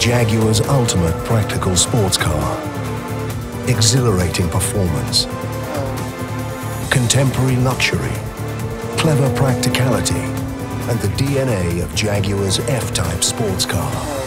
Jaguar's ultimate practical sports car. Exhilarating performance. Contemporary luxury. Clever practicality. And the DNA of Jaguar's F-Type sports car.